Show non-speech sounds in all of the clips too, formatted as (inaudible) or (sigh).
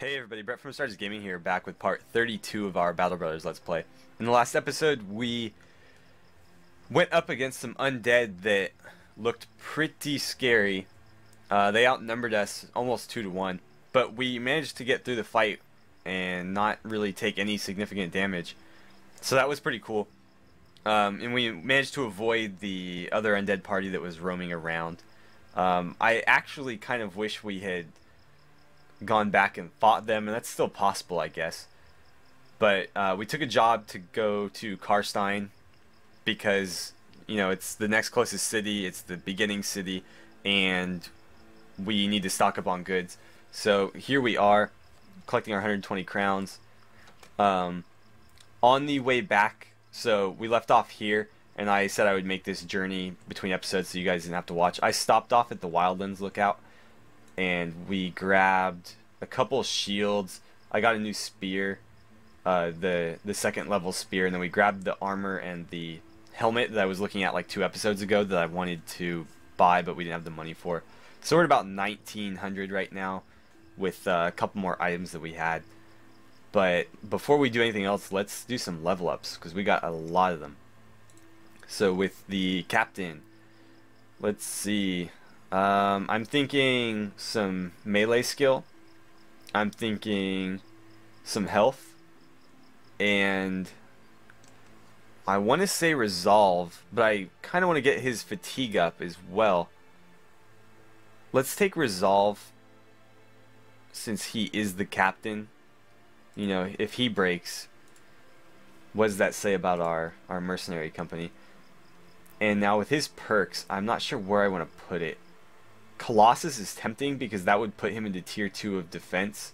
Hey everybody, Brett from Astartes Gaming here, back with part 32 of our Battle Brothers Let's Play. In the last episode, we went up against some undead that looked pretty scary. Uh, they outnumbered us almost 2 to 1, but we managed to get through the fight and not really take any significant damage. So that was pretty cool. Um, and we managed to avoid the other undead party that was roaming around. Um, I actually kind of wish we had gone back and fought them, and that's still possible, I guess. But uh, we took a job to go to Karstein because you know it's the next closest city, it's the beginning city, and we need to stock up on goods. So here we are, collecting our 120 crowns. Um, on the way back, so we left off here, and I said I would make this journey between episodes so you guys didn't have to watch. I stopped off at the Wildlands Lookout and we grabbed a couple shields. I got a new spear, uh, the the second level spear, and then we grabbed the armor and the helmet that I was looking at like two episodes ago that I wanted to buy, but we didn't have the money for. So we're at about 1900 right now, with uh, a couple more items that we had. But before we do anything else, let's do some level ups because we got a lot of them. So with the captain, let's see. Um, I'm thinking some melee skill. I'm thinking some health. And I want to say resolve, but I kind of want to get his fatigue up as well. Let's take resolve since he is the captain. You know, if he breaks, what does that say about our, our mercenary company? And now with his perks, I'm not sure where I want to put it. Colossus is tempting because that would put him into tier 2 of defense.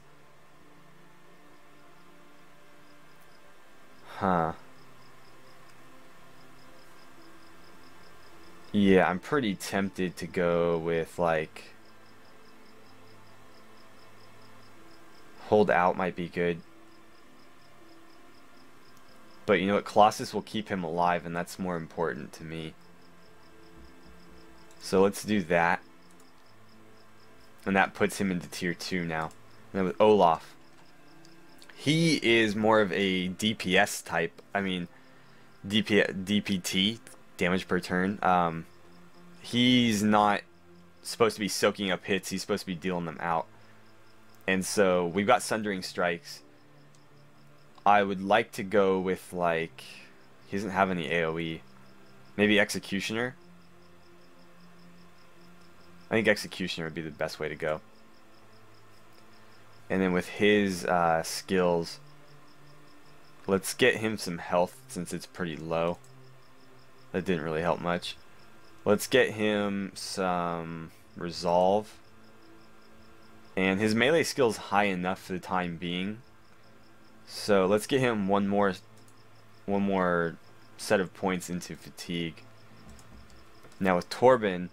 Huh. Yeah, I'm pretty tempted to go with like hold out might be good. But you know what, Colossus will keep him alive and that's more important to me. So let's do that. And that puts him into tier 2 now. And then with Olaf. He is more of a DPS type. I mean, DP, DPT, damage per turn. Um, he's not supposed to be soaking up hits. He's supposed to be dealing them out. And so we've got Sundering Strikes. I would like to go with, like, he doesn't have any AoE. Maybe Executioner? I think Executioner would be the best way to go. And then with his uh, skills, let's get him some health since it's pretty low. That didn't really help much. Let's get him some resolve. And his melee skill's high enough for the time being. So let's get him one more one more set of points into fatigue. Now with Torben,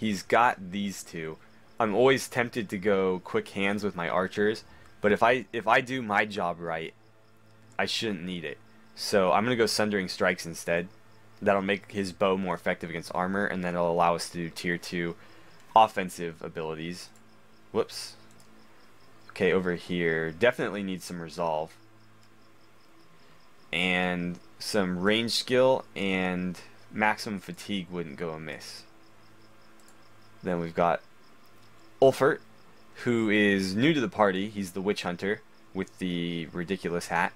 he's got these two. I'm always tempted to go quick hands with my archers, but if I if I do my job right, I shouldn't need it. So I'm gonna go Sundering Strikes instead. That'll make his bow more effective against armor, and then it'll allow us to do tier two offensive abilities. Whoops. Okay, over here, definitely need some resolve. And some range skill and maximum fatigue wouldn't go amiss. Then we've got Ulfert, who is new to the party. He's the witch hunter with the ridiculous hat.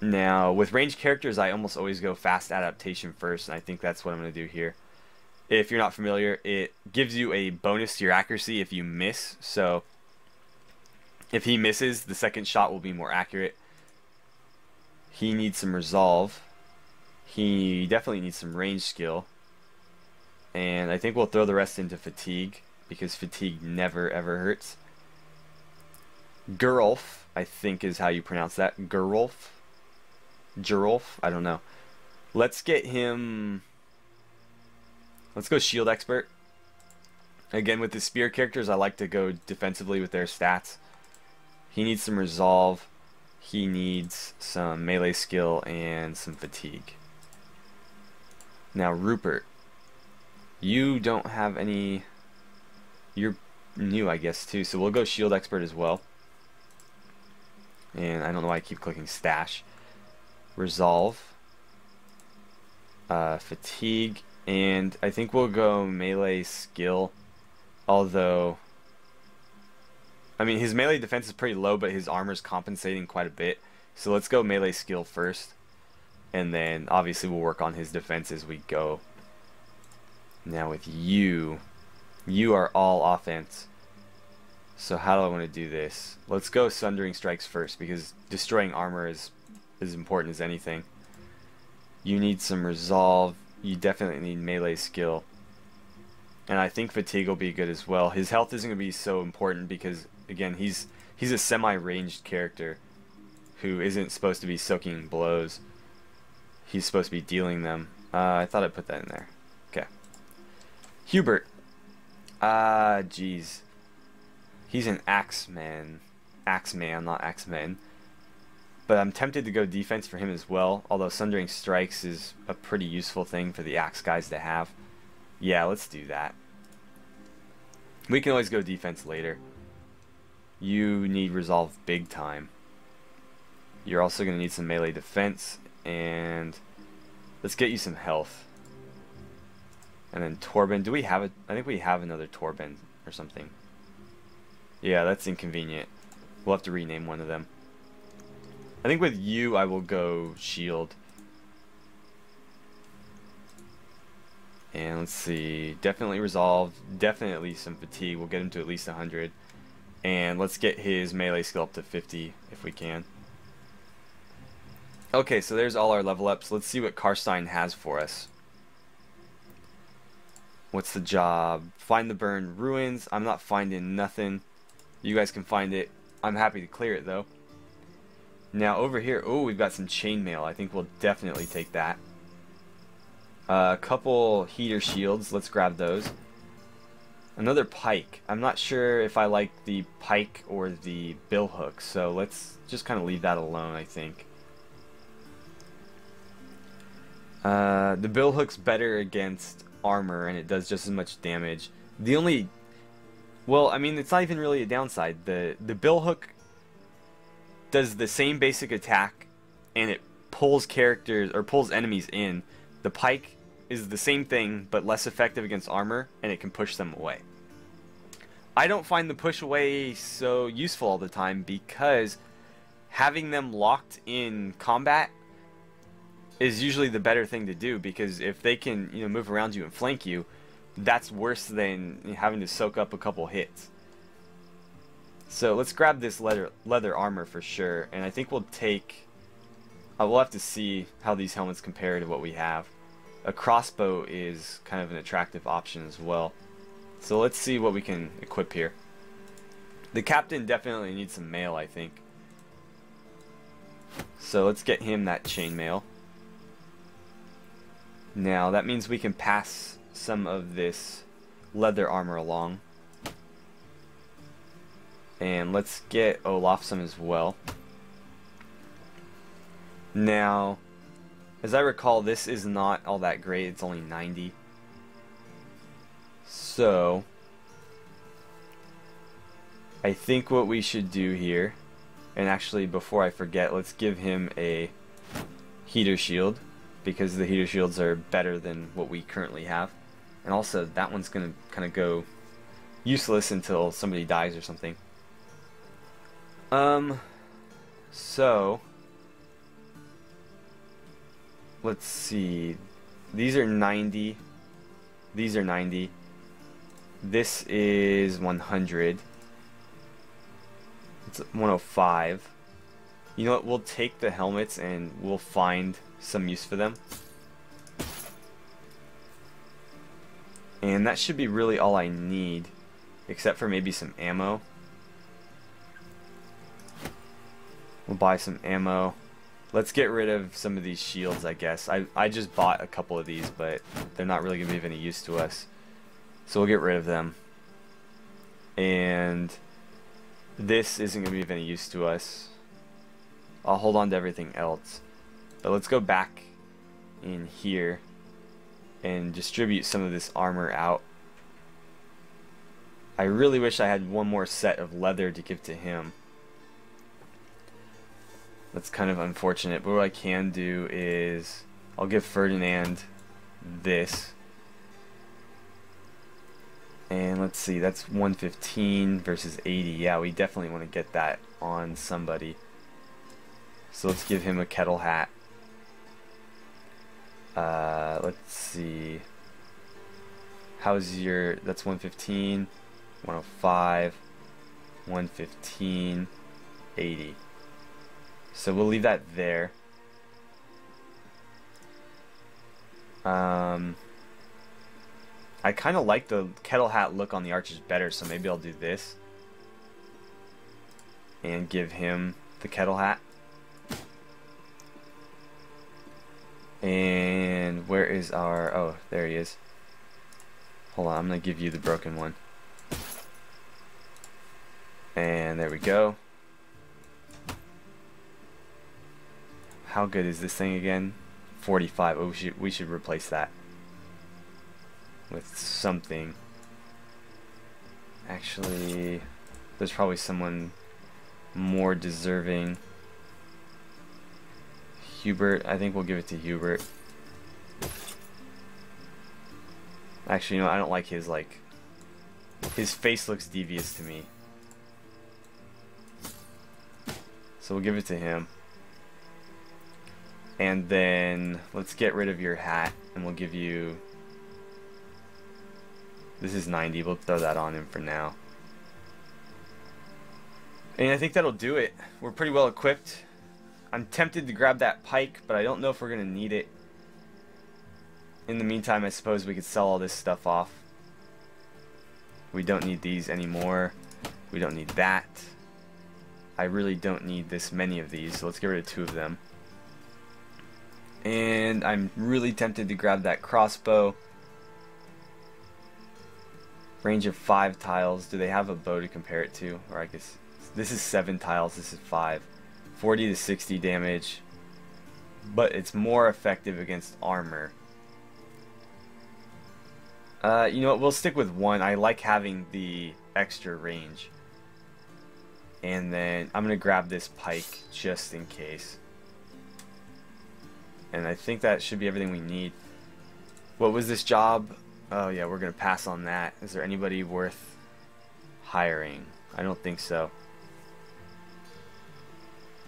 Now, with ranged characters, I almost always go fast adaptation first, and I think that's what I'm going to do here. If you're not familiar, it gives you a bonus to your accuracy if you miss. So, if he misses, the second shot will be more accurate. He needs some resolve. He definitely needs some range skill. And I think we'll throw the rest into fatigue because fatigue never ever hurts. Gerulf, I think is how you pronounce that. Gerulf? Gerulf? I don't know. Let's get him... Let's go shield expert. Again, with the spear characters, I like to go defensively with their stats. He needs some resolve. He needs some melee skill and some fatigue. Now, Rupert. You don't have any... You're new, I guess, too. So we'll go Shield Expert as well. And I don't know why I keep clicking Stash. Resolve. Uh, fatigue. And I think we'll go Melee Skill. Although... I mean, his melee defense is pretty low, but his armor is compensating quite a bit. So let's go melee skill first. And then, obviously, we'll work on his defense as we go. Now with you, you are all offense. So how do I want to do this? Let's go Sundering Strikes first because destroying armor is as important as anything. You need some resolve. You definitely need melee skill. And I think fatigue will be good as well. His health isn't going to be so important because again, he's he's a semi-ranged character who isn't supposed to be soaking blows. He's supposed to be dealing them. Uh, I thought I put that in there. Hubert. Ah, uh, jeez. He's an Axeman. Axeman, not Axeman. But I'm tempted to go defense for him as well, although Sundering Strikes is a pretty useful thing for the Axe guys to have. Yeah, let's do that. We can always go defense later. You need resolve big time. You're also going to need some melee defense, and let's get you some health. And then Torben, do we have a, I think we have another Torben or something. Yeah, that's inconvenient. We'll have to rename one of them. I think with you, I will go shield. And let's see, definitely resolve, definitely some fatigue. We'll get him to at least 100. And let's get his melee skill up to 50 if we can. Okay, so there's all our level ups. Let's see what Karstein has for us. What's the job? Find the burned ruins. I'm not finding nothing. You guys can find it. I'm happy to clear it though. Now over here, oh, we've got some chainmail. I think we'll definitely take that. A couple heater shields. Let's grab those. Another pike. I'm not sure if I like the pike or the bill hook, so let's just kind of leave that alone, I think. Uh, the bill hook's better against armor, and it does just as much damage. The only well, I mean, it's not even really a downside. The the bill hook does the same basic attack, and it pulls characters or pulls enemies in. The pike is the same thing, but less effective against armor, and it can push them away. I don't find the push away so useful all the time because having them locked in combat is usually the better thing to do because if they can you know move around you and flank you that's worse than having to soak up a couple hits. So let's grab this leather leather armor for sure, and I think we'll take. Uh, we'll have to see how these helmets compare to what we have. A crossbow is kind of an attractive option as well. So let's see what we can equip here. The captain definitely needs some mail, I think. So let's get him that chainmail. Now that means we can pass some of this leather armor along. And let's get Olaf some as well. Now, as I recall, this is not all that great. It's only 90. So, I think what we should do here, and actually before I forget, let's give him a heater shield because the heater shields are better than what we currently have. And also, that one's going to kind of go useless until somebody dies or something. Um, so, let's see. These are 90. These are 90. This is 100. It's 105. You know what? We'll take the helmets and we'll find some use for them. And that should be really all I need, except for maybe some ammo. We'll buy some ammo. Let's get rid of some of these shields, I guess. I, I just bought a couple of these, but they're not really going to be of any use to us. So we'll get rid of them. And this isn't going to be of any use to us. I'll hold on to everything else. But let's go back in here and distribute some of this armor out. I really wish I had one more set of leather to give to him. That's kind of unfortunate, but what I can do is I'll give Ferdinand this. And let's see, that's 115 versus 80. Yeah, we definitely want to get that on somebody. So let's give him a kettle hat. Uh, let's see. How's your, that's 115, 105, 115, 80. So we'll leave that there. Um, I kind of like the kettle hat look on the archers better, so maybe I'll do this. And give him the kettle hat. And where is our... Oh, there he is. Hold on, I'm going to give you the broken one. And there we go. How good is this thing again? 45. Oh, we should, we should replace that with something. Actually, there's probably someone more deserving. Hubert, I think we'll give it to Hubert. Actually, you know, I don't like his, like, his face looks devious to me. So we'll give it to him. And then let's get rid of your hat and we'll give you this is 90 we'll throw that on him for now and I think that'll do it we're pretty well equipped I'm tempted to grab that pike but I don't know if we're gonna need it in the meantime I suppose we could sell all this stuff off we don't need these anymore we don't need that I really don't need this many of these so let's get rid of two of them and I'm really tempted to grab that crossbow. Range of 5 tiles. Do they have a bow to compare it to? Or I guess this is 7 tiles, this is 5. 40 to 60 damage. But it's more effective against armor. Uh, you know what, we'll stick with 1. I like having the extra range. And then I'm going to grab this pike just in case. And I think that should be everything we need. What was this job? Oh yeah, we're going to pass on that. Is there anybody worth hiring? I don't think so.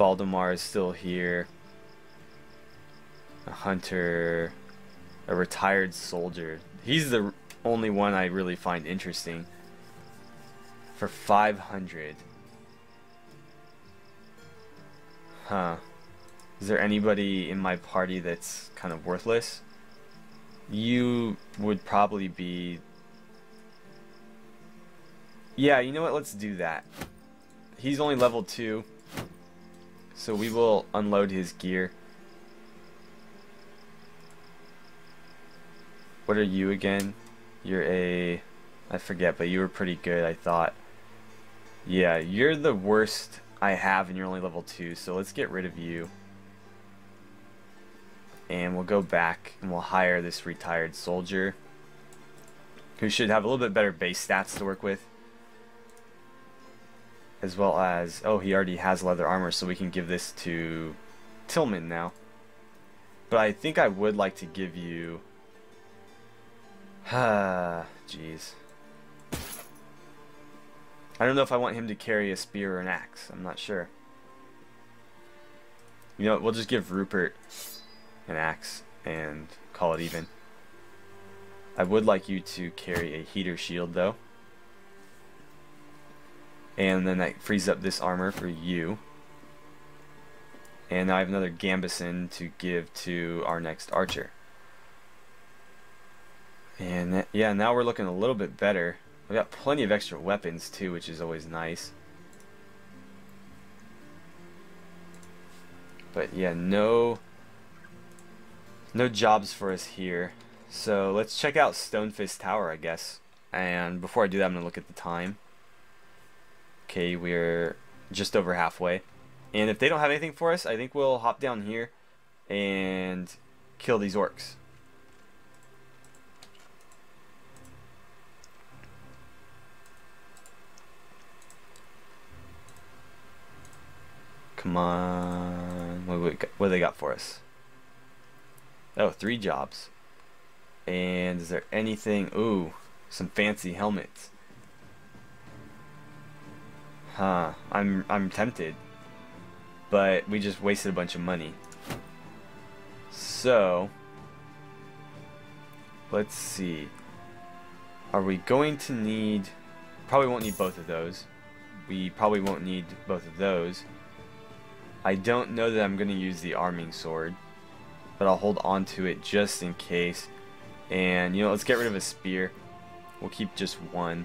Baldemar is still here. A hunter. A retired soldier. He's the only one I really find interesting. For 500. Huh. Is there anybody in my party that's kind of worthless? You would probably be... Yeah, you know what? Let's do that. He's only level 2. So we will unload his gear. What are you again? You're a... I forget, but you were pretty good, I thought. Yeah, you're the worst I have and you're only level 2, so let's get rid of you and we'll go back and we'll hire this retired soldier who should have a little bit better base stats to work with as well as oh he already has leather armor so we can give this to Tillman now but I think I would like to give you ah (sighs) jeez I don't know if I want him to carry a spear or an axe I'm not sure you know we'll just give Rupert an axe and call it even. I would like you to carry a heater shield though. And then that frees up this armor for you. And I have another Gambeson to give to our next archer. And that, yeah, now we're looking a little bit better. We got plenty of extra weapons too, which is always nice. But yeah, no no jobs for us here. So let's check out Stonefist Tower, I guess. And before I do that, I'm going to look at the time. Okay, we're just over halfway. And if they don't have anything for us, I think we'll hop down here and kill these orcs. Come on. What, what, do they got for us? Oh, three jobs. And is there anything? Ooh, some fancy helmets. Huh. I'm I'm tempted. But we just wasted a bunch of money. So, let's see. Are we going to need... Probably won't need both of those. We probably won't need both of those. I don't know that I'm going to use the arming sword. But I'll hold on to it just in case. And, you know, let's get rid of a spear. We'll keep just one.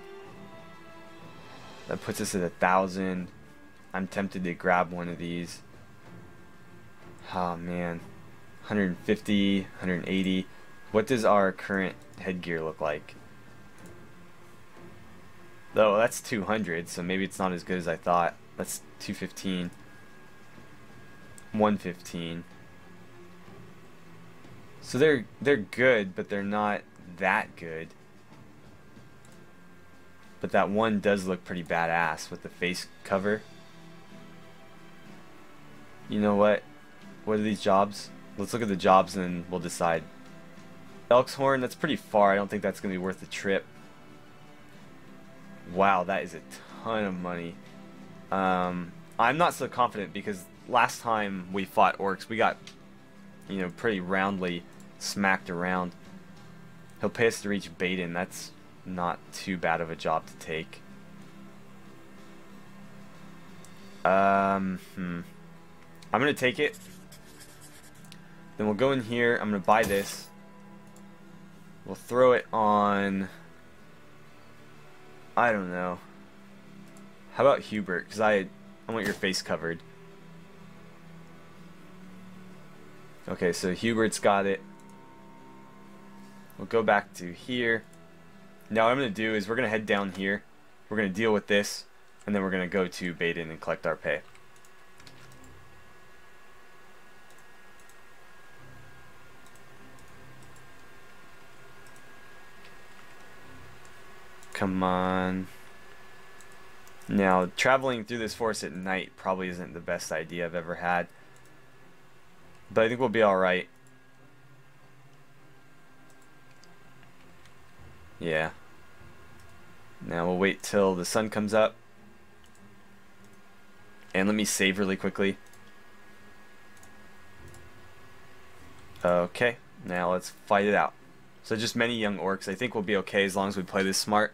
That puts us at a thousand. I'm tempted to grab one of these. Oh man. 150, 180. What does our current headgear look like? Though that's 200, so maybe it's not as good as I thought. That's 215. 115. So they're they're good, but they're not that good. But that one does look pretty badass with the face cover. You know what? What are these jobs? Let's look at the jobs and we'll decide. Elkhorn, that's pretty far. I don't think that's going to be worth the trip. Wow, that is a ton of money. Um, I'm not so confident because last time we fought orcs, we got, you know, pretty roundly smacked around. He'll pay us to reach Baden. That's not too bad of a job to take. Um, hmm. I'm going to take it. Then we'll go in here. I'm going to buy this. We'll throw it on... I don't know. How about Hubert? Because I, I want your face covered. Okay, so Hubert's got it. We'll go back to here. Now what I'm going to do is we're going to head down here. We're going to deal with this. And then we're going to go to Baden and collect our pay. Come on. Now, traveling through this forest at night probably isn't the best idea I've ever had. But I think we'll be alright. Yeah. Now we'll wait till the sun comes up. And let me save really quickly. Okay, now let's fight it out. So just many young orcs. I think we'll be okay as long as we play this smart.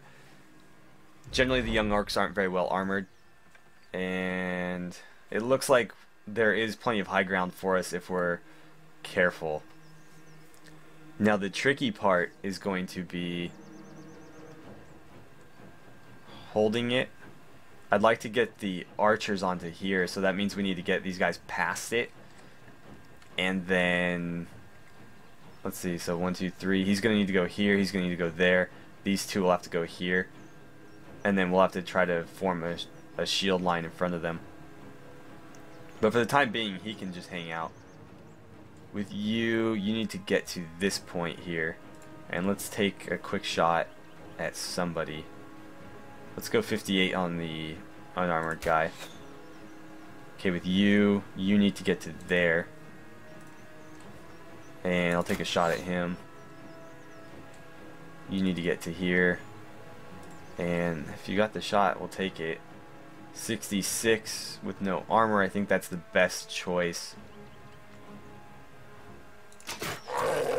Generally, the young orcs aren't very well armored. And it looks like there is plenty of high ground for us if we're careful. Now, the tricky part is going to be holding it. I'd like to get the archers onto here, so that means we need to get these guys past it. And then, let's see, so one, two, three. He's going to need to go here, he's going to need to go there. These two will have to go here and then we'll have to try to form a, a shield line in front of them. But for the time being, he can just hang out. With you, you need to get to this point here. And let's take a quick shot at somebody. Let's go 58 on the unarmored guy. Okay, with you, you need to get to there. And I'll take a shot at him. You need to get to here. And if you got the shot, we'll take it. 66 with no armor, I think that's the best choice.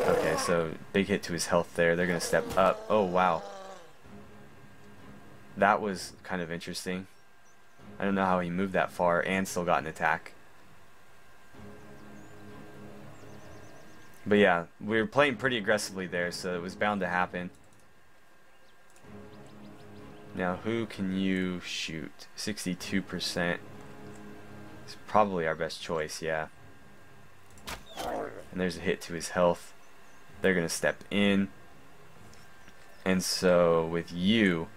Okay, so big hit to his health there. They're going to step up. Oh, wow. That was kind of interesting. I don't know how he moved that far and still got an attack. But yeah, we were playing pretty aggressively there, so it was bound to happen. Now, who can you shoot? 62%. It's probably our best choice, yeah. And there's a hit to his health. They're going to step in. And so, with you,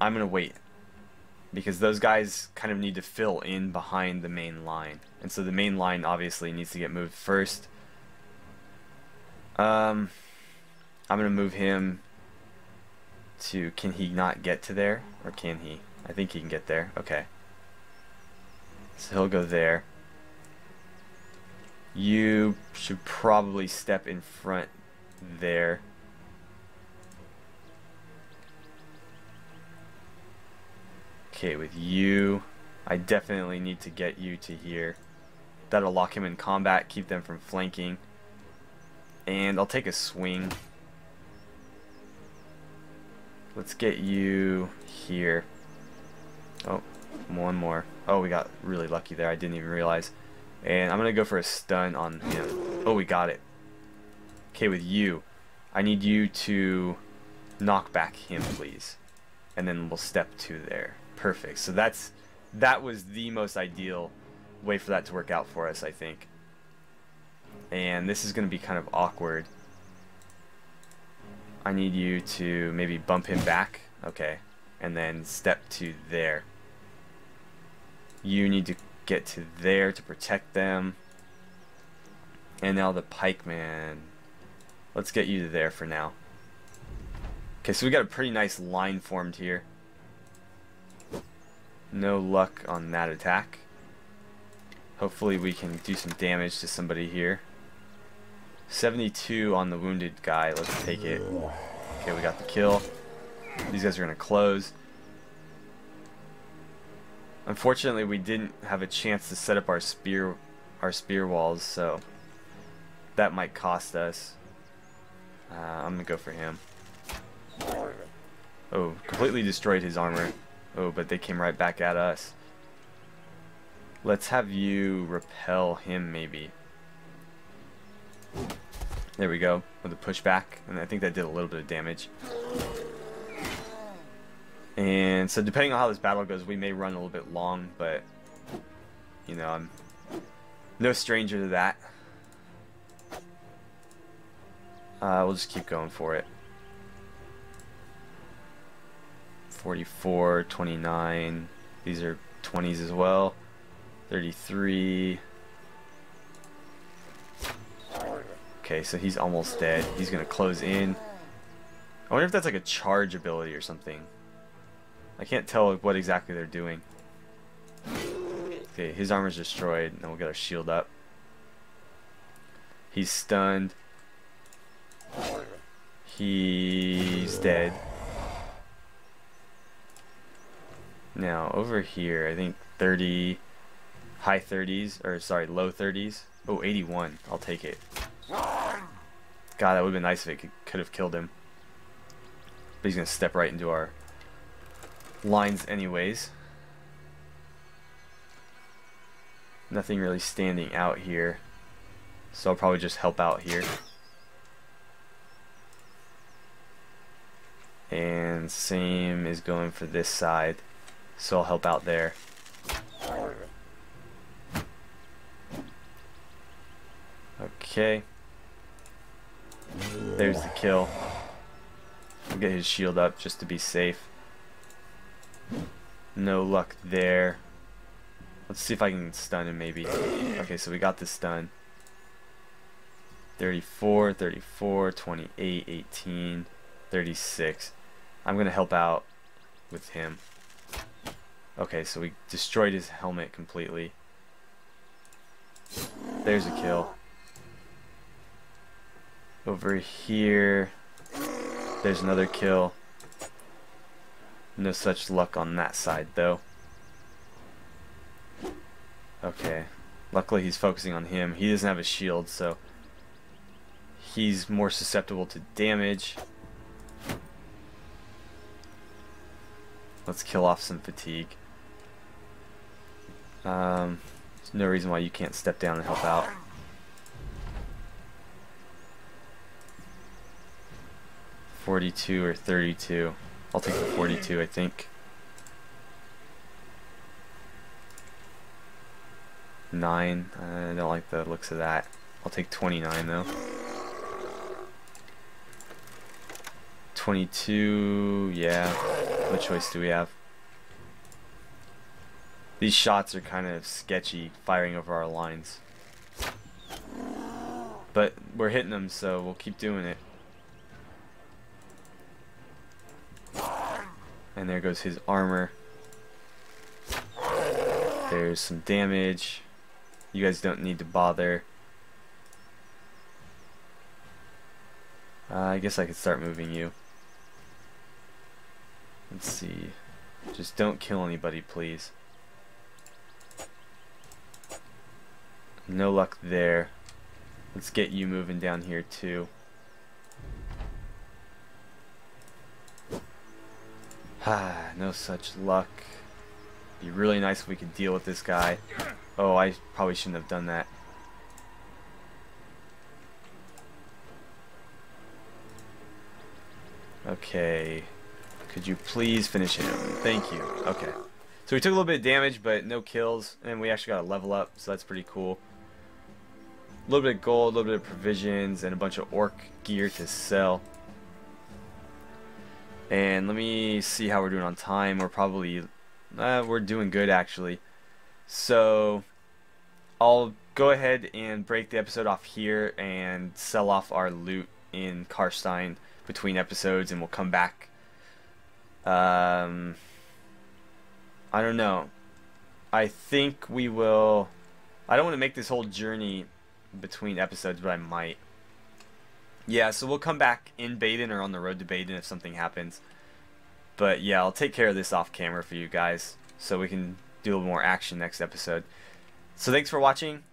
I'm going to wait. Because those guys kind of need to fill in behind the main line. And so the main line obviously needs to get moved first. Um, I'm going to move him to, can he not get to there? Or can he? I think he can get there. Okay. So he'll go there. You should probably step in front there. Okay, with you, I definitely need to get you to here. That'll lock him in combat, keep them from flanking. And I'll take a swing. Let's get you here. Oh, one more. Oh, we got really lucky there. I didn't even realize. And I'm going to go for a stun on him. Oh, we got it. Okay, with you, I need you to knock back him, please. And then we'll step to there. Perfect. So that's that was the most ideal way for that to work out for us, I think. And this is going to be kind of awkward. I need you to maybe bump him back. Okay. And then step to there. You need to get to there to protect them. And now the pikeman. Let's get you there for now. Okay, so we got a pretty nice line formed here. No luck on that attack. Hopefully we can do some damage to somebody here. 72 on the wounded guy. Let's take it. Okay, we got the kill. These guys are going to close. Unfortunately, we didn't have a chance to set up our spear our spear walls, so that might cost us. Uh, I'm going to go for him. Oh, completely destroyed his armor. Oh, but they came right back at us. Let's have you repel him, maybe. There we go, with a pushback, and I think that did a little bit of damage. And so depending on how this battle goes, we may run a little bit long, but, you know, I'm no stranger to that. Uh, we'll just keep going for it. 44, 29. These are 20s as well. 33. Okay, so he's almost dead. He's going to close in. I wonder if that's like a charge ability or something. I can't tell what exactly they're doing. Okay, his armor's destroyed. and we'll get our shield up. He's stunned. He's dead. Now, over here, I think 30, high 30s, or sorry, low 30s. Oh, 81. I'll take it. God, that would have been nice if it could, have killed him. But he's going to step right into our lines anyways. Nothing really standing out here. So I'll probably just help out here. And same is going for this side so I'll help out there. Okay. There's the kill. I'll get his shield up just to be safe. No luck there. Let's see if I can stun him maybe. Okay, so we got the stun. 34, 34, 28, 18, 36. I'm going to help out with him. Okay, so we destroyed his helmet completely. There's a kill. Over here, there's another kill. No such luck on that side, though. Okay. Luckily, he's focusing on him. He doesn't have a shield, so he's more susceptible to damage. Let's kill off some fatigue. Um, there's no reason why you can't step down and help out. Forty-two or thirty-two. I'll take the forty-two, I think. Nine. I don't like the looks of that. I'll take twenty-nine though. 22, yeah. What choice do we have? These shots are kind of sketchy, firing over our lines. But we're hitting them, so we'll keep doing it. And there goes his armor. There's some damage. You guys don't need to bother. Uh, I guess I could start moving you. Let's see. Just don't kill anybody, please. No luck there. Let's get you moving down here, too. Ah, (sighs) no such luck. Be really nice if we could deal with this guy. Oh, I probably shouldn't have done that. Okay. Could you please finish him? Thank you. Okay. So we took a little bit of damage, but no kills, and we actually got a level up, so that's pretty cool. A little bit of gold, a little bit of provisions, and a bunch of orc gear to sell. And let me see how we're doing on time. We're probably, uh, we're doing good actually. So, I'll go ahead and break the episode off here and sell off our loot in Karstein between episodes, and we'll come back. Um, I don't know. I think we will. I don't want to make this whole journey between episodes, but I might. Yeah, so we'll come back in Baden or on the road to Baden if something happens. But yeah, I'll take care of this off camera for you guys so we can do a little more action next episode. So thanks for watching,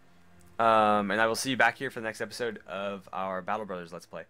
um, and I will see you back here for the next episode of our Battle Brothers Let's Play.